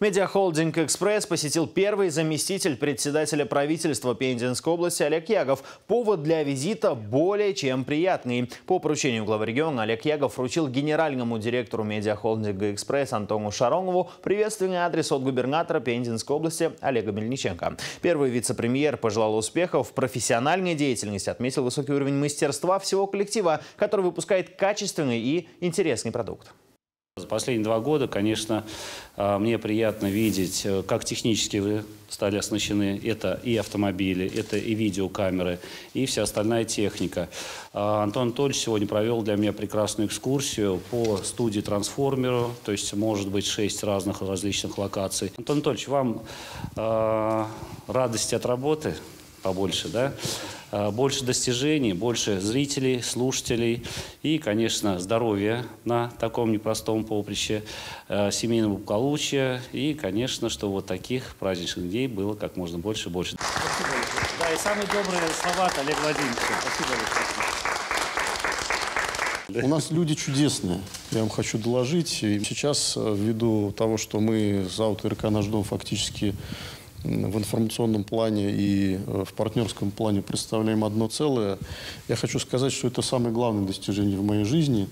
Медиахолдинг «Экспресс» посетил первый заместитель председателя правительства Пензенской области Олег Ягов. Повод для визита более чем приятный. По поручению главы региона Олег Ягов вручил генеральному директору медиахолдинга «Экспресс» Антону Шаронову приветственный адрес от губернатора Пензенской области Олега Мельниченко. Первый вице-премьер пожелал успехов в профессиональной деятельности, отметил высокий уровень мастерства всего коллектива, который выпускает качественный и интересный продукт. За последние два года, конечно, а, мне приятно видеть, э, как технически вы стали оснащены. Это и автомобили, это и видеокамеры, и вся остальная техника. А, Антон Анатольевич сегодня провел для меня прекрасную экскурсию по студии «Трансформеру», то есть, может быть, шесть разных различных локаций. Антон Анатольевич, вам э, радости от работы побольше, да? Э, больше достижений, больше зрителей, слушателей и, конечно, здоровья на таком непростом поприще, э, семейного благополучия и, конечно, что вот таких праздничных дней было как можно больше и больше. Спасибо. Да, и самые добрые слова от Олега Владимировича. Спасибо, Олег. У нас люди чудесные, я вам хочу доложить. И сейчас, э, ввиду того, что мы за АУТРК «Наш дом» фактически в информационном плане и э, в партнерском плане представляем одно целое. Я хочу сказать, что это самое главное достижение в моей жизни.